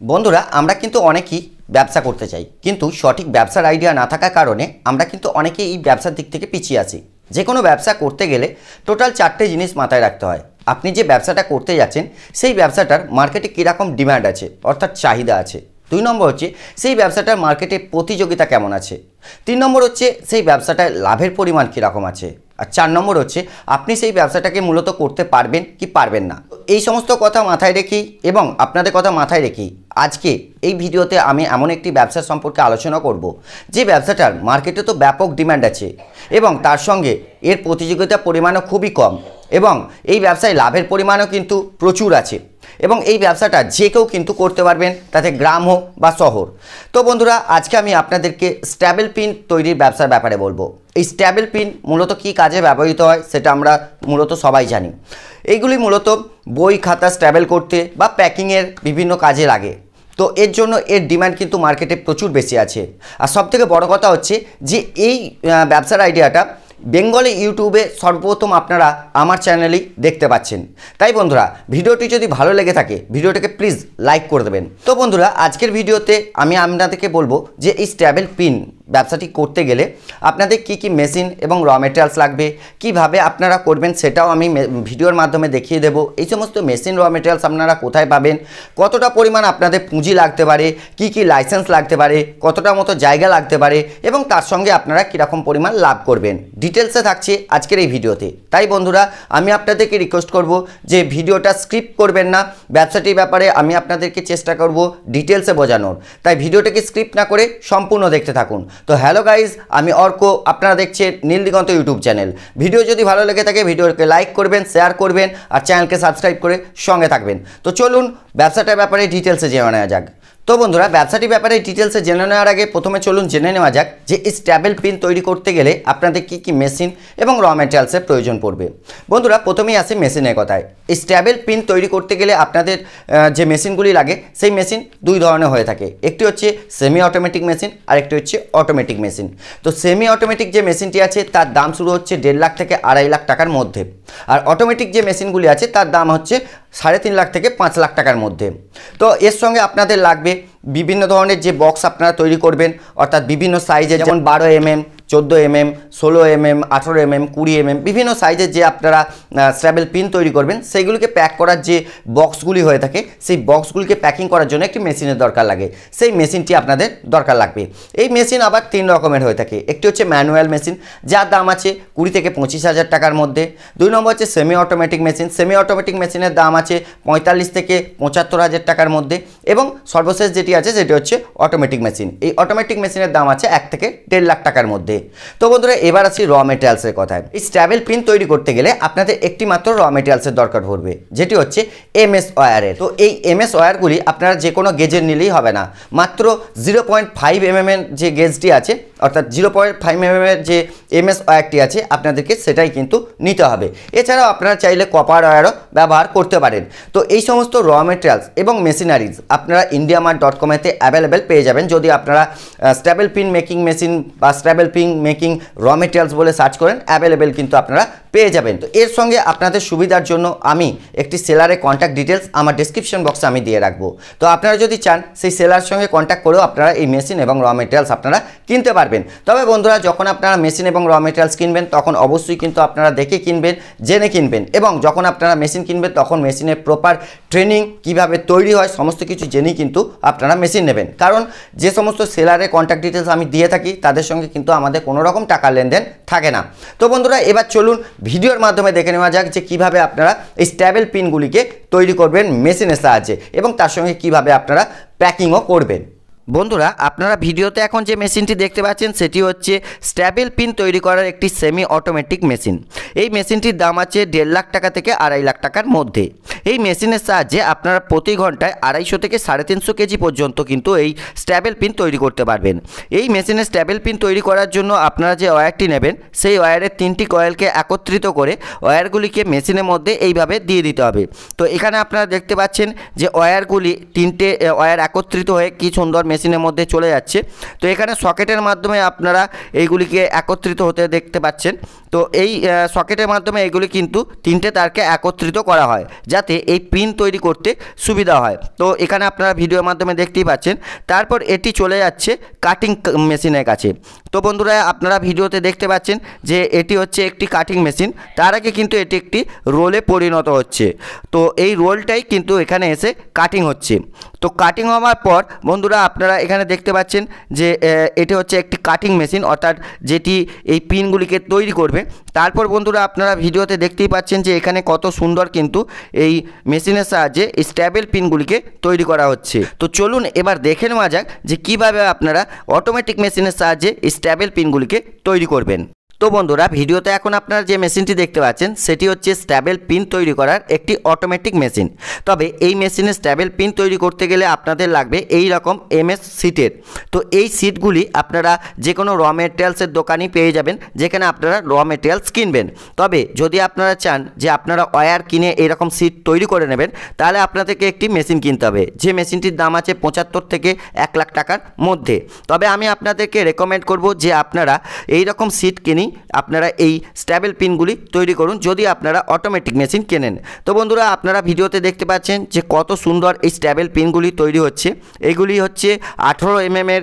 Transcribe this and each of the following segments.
বন্ধুরা, আমরা কিন্তু অনেকেই ব্যবসা করতে চাই, কিন্তু সঠিক ব্যবসার আইডিয়া না থাকার কারণে আমরা কিন্তু অনেকেই এই ব্যবসার দিক থেকে পিছিয়ে আছি। যে কোনো ব্যবসা করতে গেলে টোটাল চারটে জিনিস মাথায় রাখতে হয়। আপনি যে ব্যবসাটা করতে যাচ্ছেন, সেই ব্যবসাটার মার্কেটে কীরকম ডিমান্ড আছে, অর্থাৎ চাহিদা আছে। দুই নম্বর হচ্ছে, সেই ব্যবসাটার মার্কেটে প্রতিযোগিতা কেমন আছে? তিন নম্বর হচ্ছে, সেই ব্যবসাটায় লাভের পরিমাণ কীরকম আছে? আর চার নম্বর হচ্ছে, আপনি সেই ব্যবসাটাকে মূলত করতে পারবেন কি পারবেন না? এই সমস্ত কথা মাথায় রেখেই এবং আপনাদের কথা মাথায় রেখেই আজকে এই ভিডিওতে আমি এমন একটি ব্যবসা সম্পর্কে আলোচনা করব, যে ব্যবসাটার মার্কেটে তো ব্যাপক ডিমান্ড আছে এবং তার সঙ্গে এর প্রতিযোগিতার পরিমাণও খুবই কম এবং এই ব্যবসায় লাভের পরিমাণও কিন্তু প্রচুর আছে এবং এই ব্যবসাটা যে কেউ কিন্তু করতে পারবেন, তাতে গ্রাম হোক বা শহর। তো বন্ধুরা, আজকে আমি আপনাদেরকে স্ট্যাবেল পিন তৈরির ব্যবসার ব্যাপারে বলব। এই স্ট্যাবেল পিন মূলত কী কাজে ব্যবহৃত হয় সেটা আমরা মূলত সবাই জানি। এইগুলি মূলত বই খাতা স্ট্যাবেল করতে বা প্যাকিংয়ের বিভিন্ন কাজে লাগে। তো এর জন্য এর ডিমান্ড কিন্তু মার্কেটে প্রচুর বেশি আছে। আর সব থেকে বড় কথা হচ্ছে যে এই ব্যবসার আইডিয়াটা বেঙ্গলে ইউটিউবে সর্বপ্রথম আপনারা আমার চ্যানেলেই দেখতে পাচ্ছেন। তাই বন্ধুরা, ভিডিওটি যদি ভালো লেগে থাকে, ভিডিওটাকে প্লিজ লাইক করে দেবেন। তো বন্ধুরা, আজকের ভিডিওতে আমি আপনাদেরকে বলব যে এই স্ট্যাবেল পিন ব্যবসাটি করতে গেলে আপনাদের কি কি মেশিন এবং র মেটেরিয়ালস লাগবে? কীভাবে আপনারা করবেন সেটাও আমি ভিডিওর মাধ্যমে দেখিয়ে দেবো। এই সমস্ত মেশিন র মেটেরিয়ালস আপনারা কোথায় পাবেন? কতটা পরিমাণ আপনাদের পুঁজি লাগতে পারে? কি কি লাইসেন্স লাগতে পারে? কতটা মতো জায়গা লাগতে পারে? এবং তার সঙ্গে আপনারা কীরকম পরিমাণ লাভ করবেন? ডিটেলসে থাকছে আজকের এই ভিডিওতে। তাই বন্ধুরা, আমি আপনাদেরকে রিকোয়েস্ট করব যে ভিডিওটা স্ক্রিপ্ট করবেন না। ব্যবসাটির ব্যাপারে আমি আপনাদেরকে চেষ্টা করব ডিটেলসে বোঝানোর। তাই ভিডিওটাকে স্ক্রিপ্ট না করে সম্পূর্ণ দেখতে থাকুন। তো হ্যালো গাইজ আমি অর্ক, আপনারা দেখছেন নীলদিগন্ত ইউটিউব চ্যানেল। ভিডিও যদি ভালো লেগে থাকে, ভিডিওকে লাইক করবেন, শেয়ার করবেন, আর চ্যানেলকে সাবস্ক্রাইব করে সঙ্গে থাকবেন। তো চলুন, ব্যবসাটার ব্যাপারে ডিটেলসে জেনে নেওয়া যাক। তো বন্ধুরা, ব্যবসাটির ব্যাপারে ডিটেলসে জেনে নেওয়ার আগে প্রথমে চলুন জেনে নেওয়া যাক যে স্ট্যাবেল পিন তৈরি করতে গেলে আপনাদের কি কি মেশিন এবং র ম্যাটেরিয়ালসের প্রয়োজন পড়বে। বন্ধুরা, প্রথমেই আসি মেশিনের কথায়। স্ট্যাবেল পিন তৈরি করতে গেলে আপনাদের যে মেশিনগুলি লাগে, সেই মেশিন দুই ধরনের হয়ে থাকে। একটি হচ্ছে সেমি অটোমেটিক মেশিন আর একটি হচ্ছে অটোমেটিক মেশিন তো সেমি অটোমেটিক যে মেশিনটি আছে, তার দাম শুরু হচ্ছে দেড় লাখ থেকে আড়াই লাখ টাকার মধ্যে। আর অটোমেটিক যে মেশিনগুলি আছে, তার দাম হচ্ছে সাড়ে তিন লাখ থেকে পাঁচ লাখ টাকার মধ্যে। তো এর সঙ্গে আপনাদের লাগবে বিভিন্ন ধরনের যে বক্স আপনারা তৈরি করবেন অর্থাৎ বিভিন্ন সাইজের যেমন বারো এমএম চোদ্দ এমএম, ষোলো এমএম, আঠেরো এমএম, কুড়ি এমএম, বিভিন্ন সাইজের যে আপনারা স্ট্যাবেল পিন তৈরি করবেন সেইগুলিকে প্যাক করার যে বক্সগুলি হয়ে থাকে, সেই বক্সগুলিকে প্যাকিং করার জন্য একটি মেশিনের দরকার লাগে। সেই মেশিনটি আপনাদের দরকার লাগবে। এই মেশিন আবার তিন রকমের হয়ে থাকে। একটি হচ্ছে ম্যানুয়াল মেশিন যার দাম আছে কুড়ি থেকে পঁচিশ হাজার টাকার মধ্যে। দুই নম্বর হচ্ছে semi automatic machine semi automatic মেশিনের দাম আছে পঁয়তাল্লিশ থেকে পঁচাত্তর হাজার টাকার মধ্যে। এবং সর্বশেষ যেটি আছে, সেটি হচ্ছে অটোমেটিক মেশিন এই অটোমেটিক মেশিনের দাম আছে এক থেকে দেড় লাখ টাকার মধ্যে। তো বন্ধুরা, এবার আসি র মেটেরিয়ালসের কথায়। এই স্ট্যাবেল পিন তৈরি করতে গেলে আপনাদের একটি মাত্র র মেটেরিয়ালসের দরকার পড়বে, যেটি হচ্ছে এম এস ওয়ারের তো এই এম এস ওয়ারগুলি আপনারা যে কোনো গেজের নিলেই হবে না। মাত্র জিরো পয়েন্ট ফাইভ এম এর যে গেজটি আছে, অর্থাৎ জিরো পয়েন্ট ফাইভ এম এর যে এম এস ওয়ারটি আছে, আপনাদেরকে সেটাই কিন্তু নিতে হবে। এছাড়াও আপনারা চাইলে কপার ওয়ারও ব্যবহার করতে পারেন। তো এই সমস্ত র মেটেরিয়ালস এবং মেশিনারিজ আপনারা ইন্ডিয়া মার্ট ডট কমেতে অ্যাভেলেবেল পেয়ে যাবেন। যদি আপনারা স্ট্যাবেল পিন মেকিং মেশিন বা staple pin making raw materials বলে সার্চ করেন অ্যাভেলেবেল কিন্তু আপনারা পেয়ে যাবেন। তো এর সঙ্গে আপনাদের সুবিধার জন্য আমি একটি সেলারের কন্ট্যাক্ট ডিটেলস আমার ডিসক্রিপশন বক্সে আমি দিয়ে রাখব। তো আপনারা যদি চান, সেই সেলার সঙ্গে কন্ট্যাক্ট করেও আপনারা এই মেশিন এবং র মেটেরিয়ালস আপনারা কিনতে পারবেন। তবে বন্ধুরা, যখন আপনারা মেশিন এবং র মেটেরিয়ালস কিনবেন, তখন অবশ্যই কিন্তু আপনারা দেখে কিনবেন, জেনে কিনবেন এবং যখন আপনারা মেশিন কিনবেন, তখন মেশিনের প্রপার ট্রেনিং কীভাবে তৈরি হয়, সমস্ত কিছু জেনেই কিন্তু আপনারা মেশিন নেবেন। কারণ যে সমস্ত সেলারের কন্ট্যাক্ট ডিটেলস আমি দিয়ে থাকি, তাদের সঙ্গে কিন্তু আমাদের কোনো রকম টাকার লেনদেন থাকে না। তো বন্ধুরা, এবার চলুন ভিডিওর মাধ্যমে দেখে নেওয়া যাক যে কীভাবে আপনারা এই স্ট্যাবেল পিনগুলিকে তৈরি করবেন মেশিনের সাহায্যে এবং তার সঙ্গে কীভাবে আপনারা প্যাকিংও করবেন। বন্ধুরা, আপনারা ভিডিওতে এখন যে মেশিনটি দেখতে পাচ্ছেন, সেটি হচ্ছে স্ট্যাবেল পিন তৈরি করার একটি সেমি অটোমেটিক মেশিন এই মেশিনটির দাম আছে দেড় লাখ টাকা থেকে আড়াই লাখ টাকার মধ্যে। এই মেশিনের সাহায্যে আপনারা প্রতি ঘন্টায় আড়াইশো থেকে সাড়ে তিনশো কেজি পর্যন্ত কিন্তু এই স্ট্যাবেল পিন তৈরি করতে পারবেন। এই মেশিনের স্ট্যাবেল পিন তৈরি করার জন্য আপনারা যে ওয়্যারটি নেবেন, সেই ওয়্যারের তিনটি কয়েলকে একত্রিত করে ওয়্যারগুলিকে মেশিনের মধ্যে এইভাবে দিয়ে দিতে হবে। তো এখানে আপনারা দেখতে পাচ্ছেন যে ওয়্যারগুলি তিনটে ওয়্যার একত্রিত হয়ে কি সুন্দর মেশিনের মধ্যে চলে যাচ্ছে। তো এখানে সকেটের মাধ্যমে আপনারা এইগুলিকে একত্রিত হতে দেখতে পাচ্ছেন। তো এই সকেটের মাধ্যমে এগুলি কিন্তু তিনটে তারকে একত্রিত করা হয়, যাতে এই পিন তৈরি করতে সুবিধা হয়। তো এখানে আপনারা ভিডিওর মাধ্যমে দেখতেই পাচ্ছেন। তারপর এটি চলে যাচ্ছে কাটিং মেশিনের কাছে। তো বন্ধুরা, আপনারা ভিডিওতে দেখতে পাচ্ছেন যে এটি হচ্ছে একটি কাটিং মেশিন তার আগে কিন্তু এটি একটি রোলে পরিণত হচ্ছে। তো এই রোলটাই কিন্তু এখানে এসে কাটিং হচ্ছে। তো কাটিং হওয়ার পর, বন্ধুরা, আপনারা এখানে দেখতে পাচ্ছেন যে এটি হচ্ছে একটি কাটিং মেশিন অর্থাৎ যেটি এই পিনগুলিকে তৈরি করবে তারপর বন্ধুরা আপনারা ভিডিওতে দেখতেই পাচ্ছেন যে এখানে কত সুন্দর কিন্তু এই মেশিনের সাহায্যে স্ট্যাবেল পিনগুলিকে তৈরি করা হচ্ছে। তো চলুন এবার দেখে নেওয়া যাক যে কীভাবে আপনারা অটোমেটিক মেশিনের সাহায্যে স্ট্যাবেল পিনগুলিকে তৈরি করবেন। তো বন্ধুরা, ভিডিওতে এখন আপনারা যে মেশিনটি দেখতে পাচ্ছেন, সেটি হচ্ছে স্ট্যাবেল পিন তৈরি করার একটি অটোমেটিক মেশিন তবে এই মেশিনে স্ট্যাবেল পিন তৈরি করতে গেলে আপনাদের লাগবে এই রকম এমএস সিটের তো এই সিটগুলি আপনারা যে কোনো র মেটেরিয়ালসের দোকানই পেয়ে যাবেন, যেখানে আপনারা র মেটেরিয়ালস কিনবেন। তবে যদি আপনারা চান যে আপনারা ওয়্যার কিনে এইরকম সিট তৈরি করে নেবেন, তাহলে আপনাদেরকে একটি মেশিন কিনতে হবে। যে মেশিনটির দাম আছে পঁচাত্তর থেকে এক লাখ টাকার মধ্যে। তবে আমি আপনাদেরকে রেকমেন্ড করব যে আপনারা এই রকম সিট কিনি আপনারা এই স্ট্যাবেল পিনগুলি তৈরি করুন যদি আপনারা অটোমেটিক মেশিন কেনেন। তো বন্ধুরা, আপনারা ভিডিওতে দেখতে পাচ্ছেন যে কত সুন্দর এই স্ট্যাবেল পিনগুলি তৈরি হচ্ছে। এগুলি হচ্ছে আঠেরো এমএমের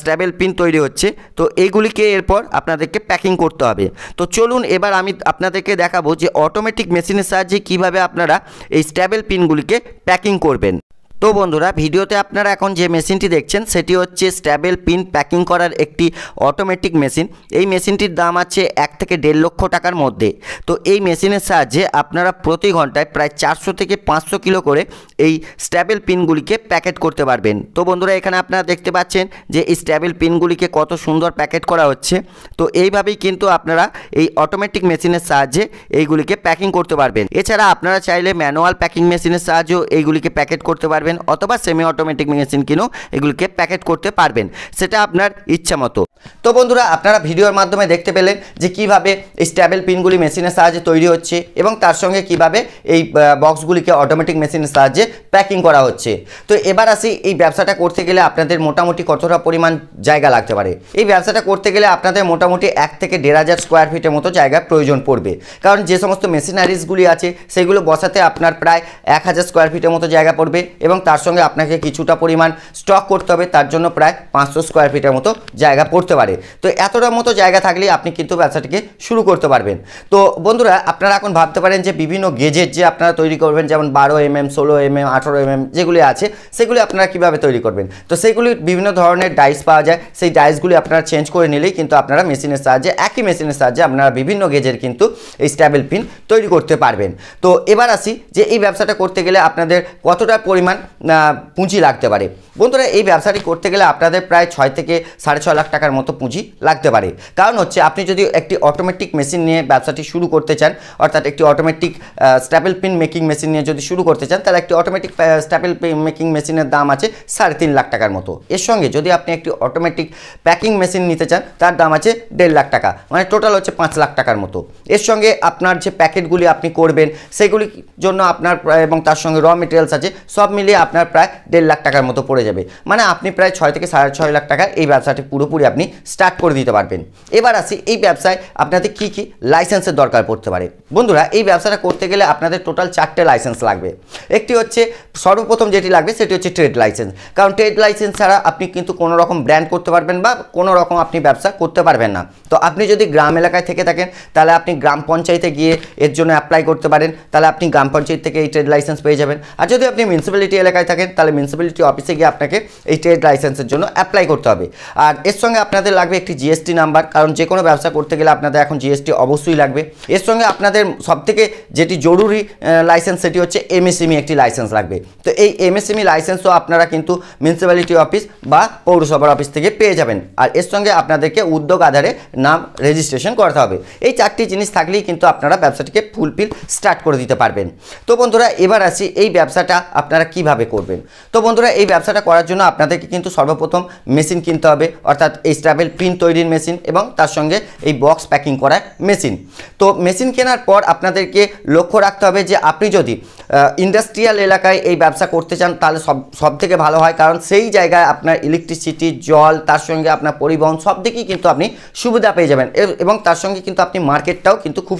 স্ট্যাবেল পিন তৈরি হচ্ছে। তো এইগুলিকে এরপর আপনাদেরকে প্যাকিং করতে হবে। তো চলুন, এবার আমি আপনাদেরকে দেখাবো যে অটোমেটিক মেশিনের সাহায্যে কীভাবে আপনারা এই স্ট্যাবেল পিনগুলিকে প্যাকিং করবেন। তো বন্ধুরা, ভিডিওতে আপনারা এখন যে মেশিনটি দেখছেন, সেটি হচ্ছে স্ট্যাবেল পিন প্যাকিং করার একটি অটোমেটিক মেশিন এই মেশিনটির দাম আছে এক থেকে দেড় লক্ষ টাকার মধ্যে। তো এই মেশিনের সাহায্যে আপনারা প্রতি ঘন্টায় প্রায় চারশো থেকে পাঁচশো কিলো করে এই স্ট্যাবেল পিনগুলিকে প্যাকেট করতে পারবেন। তো বন্ধুরা, এখানে আপনারা দেখতে পাচ্ছেন যে এই স্ট্যাবেল পিনগুলিকে কত সুন্দর প্যাকেট করা হচ্ছে। তো এইভাবেই কিন্তু আপনারা এই অটোমেটিক মেশিনের সাহায্যে এইগুলিকে প্যাকিং করতে পারবেন। এছাড়া আপনারা চাইলে ম্যানুয়াল প্যাকিং মেশিনের সাহায্যেও এইগুলিকে প্যাকেট করতে পারবেন। পারবেন অথবা সেমি অটোমেটিক মেশিন কিনেও এগুলিকে প্যাকেট করতে পারবেন। সেটা আপনার ইচ্ছা মতো। তো বন্ধুরা, আপনারা ভিডিওর মাধ্যমে দেখতে পেলেন যে কীভাবে স্ট্যাবেল পিনগুলি মেশিনের সাহায্যে তৈরি হচ্ছে এবং তার সঙ্গে কীভাবে এই বক্সগুলিকে অটোমেটিক মেশিনের সাহায্যে প্যাকিং করা হচ্ছে। তো এবার আসি, এই ব্যবসাটা করতে গেলে আপনাদের মোটামুটি কতটা পরিমাণ জায়গা লাগতে পারে? এই ব্যবসাটা করতে গেলে আপনাদের মোটামুটি এক থেকে দেড় হাজার স্কোয়ার ফিটের মতো জায়গা প্রয়োজন পড়বে। কারণ যে সমস্ত মেশিনারিজগুলি আছে, সেগুলো বসাতে আপনার প্রায় এক হাজার স্কোয়ার ফিটের মতো জায়গা পড়বে এবং তার সঙ্গে আপনাকে কিছুটা পরিমাণ স্টক করতে হবে, তার জন্য প্রায় পাঁচশো স্কোয়ার ফিটের মতো জায়গা পড়তে পারে। তো এতটা মতো জায়গা থাকলে আপনি কিন্তু ব্যবসাটিকে শুরু করতে পারবেন। তো বন্ধুরা, আপনারা এখন ভাবতে পারেন যে বিভিন্ন গেজেট যে আপনারা তৈরি করবেন, যেমন বারো এম এম ষোলো এম এম আঠেরো এম এম যেগুলি আছে, সেগুলি আপনারা কীভাবে তৈরি করবেন? তো সেগুলি বিভিন্ন ধরনের ডাইস পাওয়া যায়। সেই ডাইসগুলি আপনারা চেঞ্জ করে নিলেই কিন্তু আপনারা মেশিনের সাহায্যে, একই মেশিনের সাহায্যে আপনারা বিভিন্ন গেজের কিন্তু এই স্ট্যাবেল পিন তৈরি করতে পারবেন। তো এবার আসি যে এই ব্যবসাটা করতে গেলে আপনাদের কতটা পরিমাণ পুঁজি লাগতে পারে। বন্ধুরা, এই ব্যবসাটি করতে গেলে আপনাদের প্রায় ছয় থেকে সাড়ে ছয় লাখ টাকার মতো পুঁজি লাগতে পারে। কারণ হচ্ছে, আপনি যদি একটি অটোমেটিক মেশিন নিয়ে ব্যবসাটি শুরু করতে চান, অর্থাৎ একটি automatic staple pin making machine নিয়ে যদি শুরু করতে চান, তাহলে একটি অটোমেটিক স্ট্যাপেল মেকিং মেশিনের দাম আছে সাড়ে তিন লাখ টাকার মতো। এর সঙ্গে যদি আপনি একটি অটোমেটিক প্যাকিং মেশিন নিতে চান, তার দাম আছে দেড় লাখ টাকা মানে টোটাল হচ্ছে পাঁচ লাখ টাকার মতো। এর সঙ্গে আপনার যে প্যাকেটগুলি আপনি করবেন, সেগুলির জন্য আপনার, এবং তার সঙ্গে র মেটেরিয়ালস আছে, সব মিলিয়ে আপনার প্রায় দেড় লাখ টাকার মতো পড়ে যাবে। মানে আপনি প্রায় ছয় থেকে সাড়ে ছয় লাখ টাকা এই ব্যবসাটি পুরোপুরি আপনি স্টার্ট করে দিতে পারবেন। এবার আসি এই ব্যবসায় আপনাদের কি কি লাইসেন্সের দরকার পড়তে পারে। বন্ধুরা, এই ব্যবসাটা করতে গেলে আপনাদের টোটাল চারটে লাইসেন্স লাগবে। একটি হচ্ছে সর্বপ্রথম যেটি লাগবে সেটি হচ্ছে ট্রেড লাইসেন্স কারণ ট্রেড লাইসেন্স ছাড়া আপনি কিন্তু কোনো রকম ব্র্যান্ড করতে পারবেন বা কোনো রকম আপনি ব্যবসা করতে পারবেন না। তো আপনি যদি গ্রাম এলাকায় থেকে থাকেন, তাহলে আপনি গ্রাম পঞ্চায়েতে গিয়ে এর জন্য অ্যাপ্লাই করতে পারেন। তাহলে আপনি গ্রাম পঞ্চায়েত থেকে এই ট্রেড লাইসেন্স পেয়ে যাবেন। আর যদি আপনি মিউনিসিপ্যালিটি এলাকায় থাকেন, তাহলে মিউনিসিপ্যালিটি অফিসে গিয়ে আপনাকে এই ট্রেড লাইসেন্সের জন্য অ্যাপ্লাই করতে হবে। আর এর সঙ্গে আপনাদের লাগবে একটি জিএসটি নাম্বার কারণ যে কোনো ব্যবসা করতে গেলে আপনাদের এখন জিএসটি অবশ্যই লাগবে। এর সঙ্গে আপনাদের সবথেকে যেটি জরুরি লাইসেন্স সেটি হচ্ছে এমএসএমই একটি লাইসেন্স লাগবে। তো এই এমএসএমই লাইসেন্সও আপনারা কিন্তু মিউনিসিপ্যালিটি অফিস বা পৌরসভার অফিস থেকে পেয়ে যাবেন। আর এর সঙ্গে আপনাদেরকে উদ্যোগ আধারে নাম রেজিস্ট্রেশন করতে হবে। এই চারটি জিনিস থাকলেই কিন্তু আপনারা ব্যবসাটিকে ফুলফিল স্টার্ট করে দিতে পারবেন। তো বন্ধুরা, এবার আসি এই ব্যবসাটা আপনারা কীভাবে কীভাবে করবেন? তো বন্ধুরা, এই ব্যবসাটা করার জন্য আপনাদেরকে কিন্তু সর্বপ্রথম মেশিন কিনতে হবে, অর্থাৎ এই স্ট্রাভেল প্রিন্ট তৈরির মেশিন এবং তার সঙ্গে এই বক্স প্যাকিং করার মেশিন। তো মেশিন কেনার পর আপনাদেরকে লক্ষ্য রাখতে হবে যে আপনি যদি ইন্ডাস্ট্রিয়াল এলাকায় এই ব্যবসা করতে চান, তাহলে সব সব থেকে ভালো হয়। কারণ সেই জায়গায় আপনার ইলেকট্রিসিটি জল, তার সঙ্গে আপনার পরিবহন সব দিকেই কিন্তু আপনি সুবিধা পেয়ে যাবেন। এবং তার সঙ্গে কিন্তু আপনি মার্কেটটাও কিন্তু খুব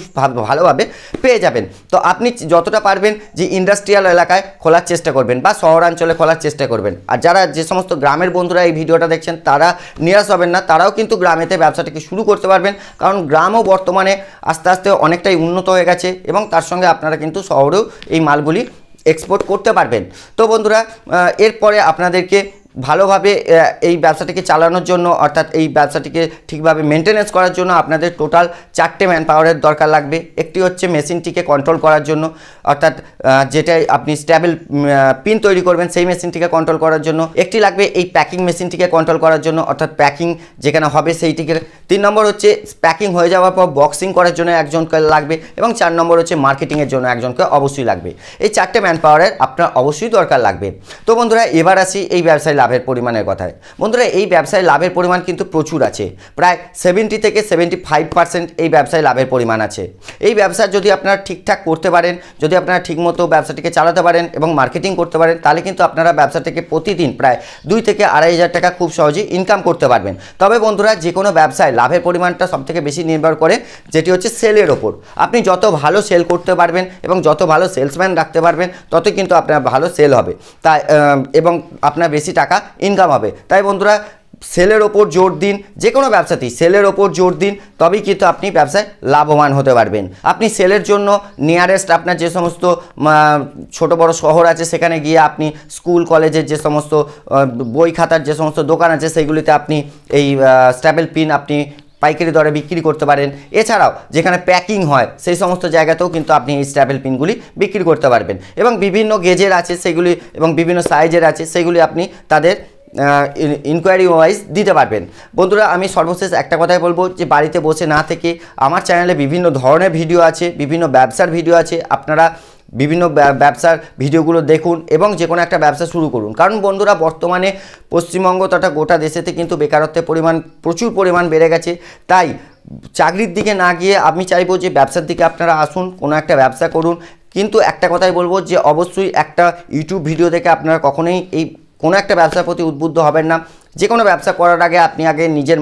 ভালোভাবে পেয়ে যাবেন। তো আপনি যতটা পারবেন যে ইন্ডাস্ট্রিয়াল এলাকায় খোলার চেষ্টা করবেন। বা শহরাঞ্চলে খোলার চেষ্টা করবেন। আর যারা যে সমস্ত গ্রামের বন্ধুরা এই ভিডিওটা দেখছেন, তারা নিরাশ হবেন না। তারাও কিন্তু গ্রামেতে ব্যবসাটাকে শুরু করতে পারবেন। কারণ গ্রামও বর্তমানে আস্তে আস্তে অনেকটাই উন্নত হয়ে গেছে এবং তার সঙ্গে আপনারা কিন্তু শহরেও এই মালগুলি এক্সপোর্ট করতে পারবেন। তো বন্ধুরা এরপরে আপনাদেরকে ভালোভাবে এই ব্যবসাটিকে চালানোর জন্য, অর্থাৎ এই ব্যবসাটিকে ঠিকভাবে মেনটেনেন্স করার জন্য আপনাদের টোটাল চারটে ম্যান পাওয়ারের দরকার লাগবে। একটি হচ্ছে মেশিনটিকে কন্ট্রোল করার জন্য, অর্থাৎ যেটাই আপনি স্ট্যাবেল পিন তৈরি করবেন, সেই মেশিনটিকে কন্ট্রোল করার জন্য। একটি লাগবে এই প্যাকিং মেশিনটিকে কন্ট্রোল করার জন্য, অর্থাৎ প্যাকিং যেখানে হবে সেইটিকে। তিন নম্বর হচ্ছে প্যাকিং হয়ে যাওয়ার পর বক্সিং করার জন্য একজনকে লাগবে এবং চার নম্বর হচ্ছে মার্কেটিংয়ের জন্য একজনকে অবশ্যই লাগবে। এই চারটে ম্যান পাওয়ারের আপনার অবশ্যই দরকার লাগবে। তো বন্ধুরা, এবার আসি এই ব্যবসায় লাভের পরিমাণের কথায় বন্ধুরা, এই ব্যবসায় লাভের পরিমাণ কিন্তু প্রচুর আছে। প্রায় সেভেন্টি থেকে সেভেন্টি ফাইভ পার্সেন্ট এই ব্যবসায় লাভের পরিমাণ আছে। এই ব্যবসা যদি আপনারা ঠিকঠাক করতে পারেন, যদি আপনারা ঠিকমতো ব্যবসাটিকে চালাতে পারেন এবং মার্কেটিং করতে পারেন, তাহলে কিন্তু আপনারা ব্যবসা থেকে প্রতিদিন প্রায় দুই থেকে আড়াই হাজার টাকা খুব সহজেই ইনকাম করতে পারবেন। তবে বন্ধুরা, যে কোনো ব্যবসায় লাভের পরিমাণটা সবথেকে বেশি নির্ভর করে, যেটি হচ্ছে সেলের ওপর। আপনি যত ভালো সেল করতে পারবেন এবং যত ভালো সেলসম্যান রাখতে পারবেন, ততই কিন্তু আপনার ভালো সেল হবে। তাই এবং আপনার বেশি টাকা ইনকাম হবে। তাই বন্ধুরা, সেলের ওপর জোর দিন যে কোনো ব্যবসাতেই সেলের ওপর জোর দিন, তবেই কিন্তু আপনি ব্যবসায় লাভবান হতে পারবেন। আপনি সেলের জন্য নিয়ারেস্ট আপনার যে সমস্ত ছোট বড় শহর আছে, সেখানে গিয়ে আপনি স্কুল, কলেজের যে সমস্ত বই খাতার যে সমস্ত দোকান আছে সেইগুলিতে আপনি এই স্ট্যাপেল পিন আপনি পাইকারি দরে বিক্রি করতে পারেন। এছাড়াও যেখানে প্যাকিং হয়, সেই সমস্ত জায়গাতেও কিন্তু আপনি এই স্ট্যাপেল পিনগুলি বিক্রি করতে পারবেন। এবং বিভিন্ন গেজের আছে সেগুলি এবং বিভিন্ন সাইজের আছে সেগুলি আপনি তাদের ইনকোয়ারি ওয়াইজ দিতে পারবেন। বন্ধুরা, আমি সর্বশেষ একটা কথাই বলব যে বাড়িতে বসে না থেকে আমার চ্যানেলে বিভিন্ন ধরনের ভিডিও আছে, বিভিন্ন ব্যবসার ভিডিও আছে। আপনারা বিভিন্ন ব্যা- ব্যবসার ভিডিওগুলো দেখুন এবং যে কোনো একটা ব্যবসা শুরু করুন। কারণ বন্ধুরা, বর্তমানে পশ্চিমবঙ্গ তথা গোটা দেশেতে কিন্তু বেকারত্বের পরিমাণ, প্রচুর পরিমাণ বেড়ে গেছে। তাই চাকরির দিকে না গিয়ে আমি চাইব যে ব্যবসার দিকে আপনারা আসুন, কোনো একটা ব্যবসা করুন। কিন্তু একটা কথাই বলব যে, অবশ্যই একটা ইউটিউব ভিডিও দেখে আপনারা কখনোই এই কোনো একটা ব্যবসার প্রতি উদ্বুদ্ধ হবেন না। যে কোনো ব্যবসা করার আগে আপনি আগে নিজের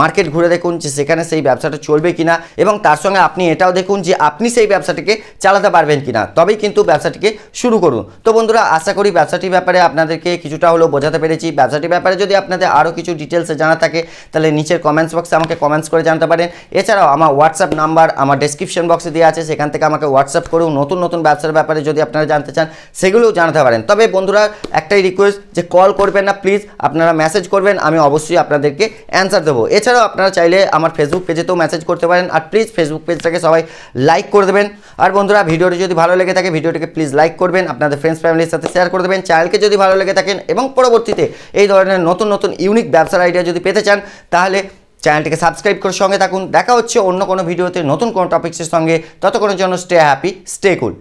মার্কেট ঘুরে দেখুন যে সেখানে সেই ব্যবসাটা চলবে কিনা এবং তার সঙ্গে আপনি এটাও দেখুন যে আপনি সেই ব্যবসাটিকে চালাতে পারবেন কিনা। তবেই কিন্তু ব্যবসাটিকে শুরু করুন। তো বন্ধুরা, আশা করি ব্যবসাটির ব্যাপারে আপনাদেরকে কিছুটা হলেও বোঝাতে পেরেছি। ব্যবসাটির ব্যাপারে যদি আপনাদের আরও কিছু ডিটেলসে জানা থাকে, তাহলে নিচের কমেন্টস বক্সে আমাকে কমেন্টস করে জানতে পারেন। এছাড়াও আমার হোয়াটসঅ্যাপ নাম্বার আমার ডেসক্রিপশন বক্সে দেওয়া আছে, সেখান থেকে আমাকে হোয়াটসঅ্যাপ করুন। নতুন নতুন ব্যবসার ব্যাপারে যদি আপনারা জানতে চান, সেগুলোও জানাতে পারেন। তবে বন্ধুরা, একটাই রিকোয়েস্ট যে কল করবেন না প্লিজ আপনারা মেসেজ করবেন, আমি অবশ্যই আপনাদেরকে অ্যান্সার দেবো। এছাড়াও আপনারা চাইলে আমার ফেসবুক পেজেতেও মেসেজ করতে পারেন, আর প্লিজ ফেসবুক পেজটাকে সবাই লাইক করে দেবেন। আর বন্ধুরা, ভিডিওটি যদি ভালো লেগে থাকে, ভিডিওটিকে প্লিজ লাইক করবেন, আপনাদের ফ্রেন্ডস ফ্যামিলির সাথে শেয়ার করে দেবেন। চ্যানেলকে যদি ভালো লেগে থাকেন, এবং পরবর্তীতে এই ধরনের নতুন নতুন ইউনিক ব্যবসার আইডিয়া যদি পেতে চান, তাহলে চ্যানেলটিকে সাবস্ক্রাইব করে সঙ্গে থাকুন। দেখা হচ্ছে অন্য কোনো ভিডিওতে নতুন কোনো টপিক্সের সঙ্গে। ততক্ষণের জন্য স্টে হ্যাপি স্টে কুল